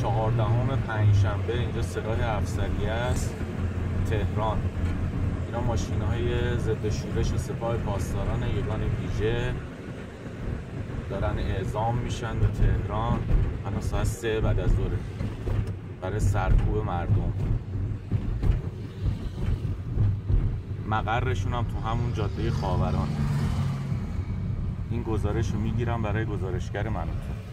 چهاردهم پنجشنبه اینجا سرای افسریه است. تهران. اینا ماشین های ضد شورش سپاه پاسداران یگان ویژه دارن اعزام میشن به تهران. الان ساعت سه بعد از ظهر. برای سرکوب مردم. مقرشون هم تو همون جاده خاوران. این گزارش رو می‌گیرم برای گزارشگر منوتون